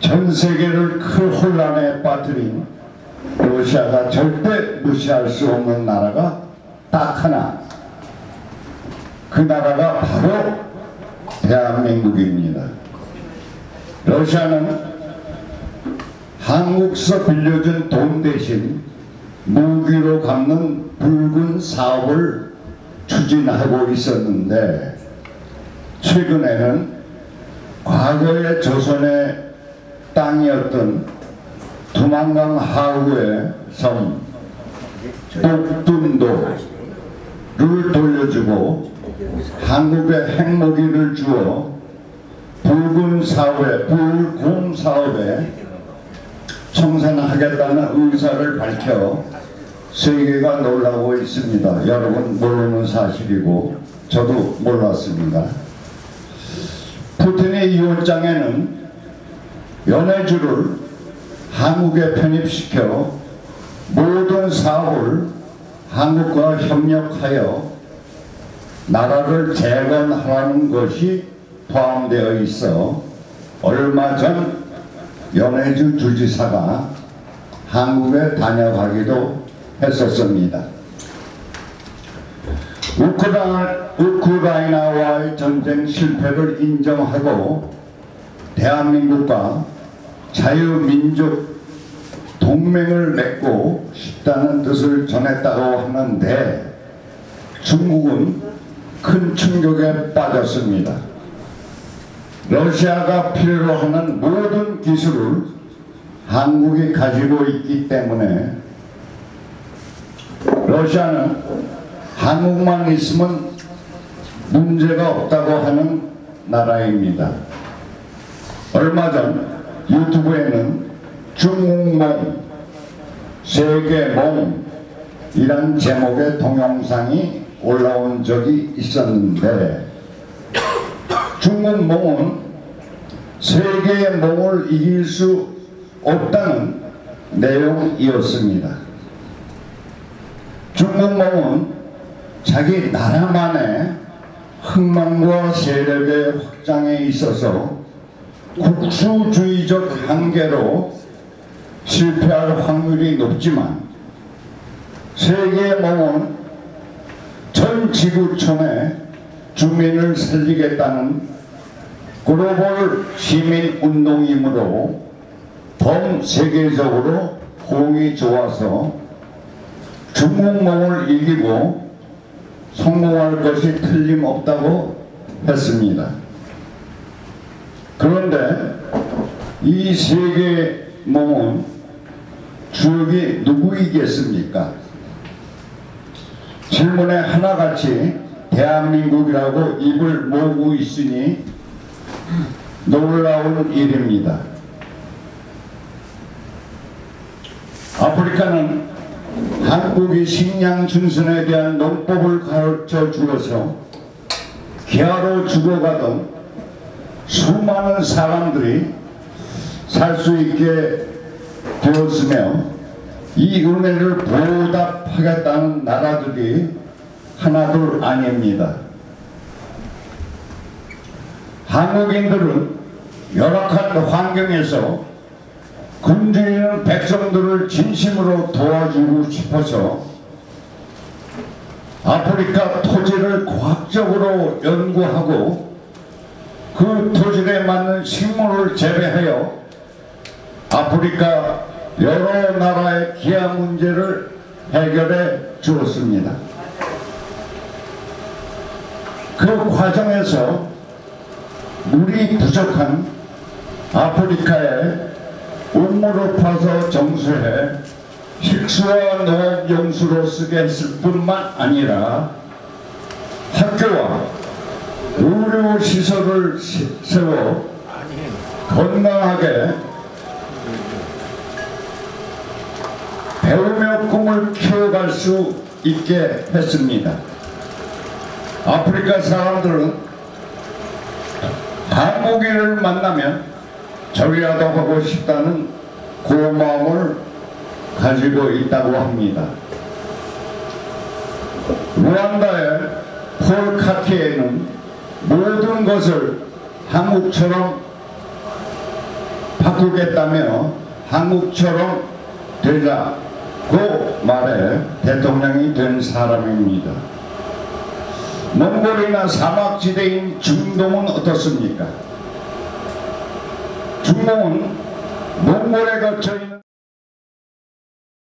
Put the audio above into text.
전 세계를 큰 혼란에 빠뜨린 러시아가 절대 무시할 수 없는 나라가 딱 하나 그 나라가 바로 대한민국입니다. 러시아는 한국서 빌려준 돈 대신 무기로 갚는 붉은 사업을 추진하고 있었는데 최근에는 과거의 조선의 땅이었던 두만강 하구의 섬 독둔도를 돌려주고 한국의 핵무기를 주어 붉은 사업에 붉은 사업에 청산하겠다는 의사를 밝혀 세계가 놀라고 있습니다. 여러분 모르는 사실이고 저도 몰랐습니다. 푸틴의 이원장에는 연해주를 한국에 편입시켜 모든 사업을 한국과 협력하여 나라를 재건하라는 것이 포함되어 있어 얼마 전 연해주 주지사가 한국에 다녀가기도 했었습니다. 우크라, 우크라이나와의 전쟁 실패를 인정하고 대한민국과 자유민족 동맹을 맺고 싶다는 뜻을 전했다고 하는데 중국은 큰 충격에 빠졌습니다. 러시아가 필요로 하는 모든 기술을 한국이 가지고 있기 때문에 러시아는 한국만 있으면 문제가 없다고 하는 나라입니다. 얼마 전 유튜브에는 중국몽, 세계몽이란 제목의 동영상이 올라온 적이 있었는데 중국몽은 세계의 몽을 이길 수 없다는 내용이었습니다. 중국몽은 자기 나라만의 흥망과 세력의 확장에 있어서 국수주의적 한계로 실패할 확률이 높지만 세계의 몽은 전 지구촌의 주민을 살리겠다는 글로벌 시민 운동이므로 전 세계적으로 호응이 좋아서 중국몽을 이기고 성공할 것이 틀림없다고 했습니다. 그런데 이 세계몽은 주역이 누구이겠습니까? 질문에 하나같이 대한민국이라고 입을 모으고 있으니 놀라운 일입니다. 아프리카는 한국이 식량 준선에 대한 농법을 가르쳐 주어서 기아로 죽어가던 수많은 사람들이 살 수 있게 되었으며 이 은혜를 보답하겠다는 나라들이 하나둘 아닙니다. 한국인들은 열악한 환경에서 굶주리는 백성들을 진심으로 도와주고 싶어서 아프리카 토지를 과학적으로 연구하고 그 토질에 맞는 식물을 재배하여 아프리카 여러 나라의 기아 문제를 해결해 주었습니다. 그 과정에서 물이 부족한 아프리카에 우물을 파서 정수해 식수와 농업 용수로 쓰게 했을 뿐만 아니라 학교와 의료 시설을 세워 건강하게 배우며 꿈을 키워갈 수 있게 했습니다. 아프리카 사람들은 한국인을 만나면 절이라도 하고 싶다는 고마움을 가지고 있다고 합니다. 루안다의 폴 카티에는 모든 것을 한국처럼 바꾸겠다며 한국처럼 되자고 말해 대통령이 된 사람입니다. 몽골이나 사막지대인 중동은 어떻습니까? 중동은 몽골에 거쳐 있는